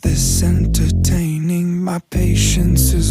this entertaining? My patience is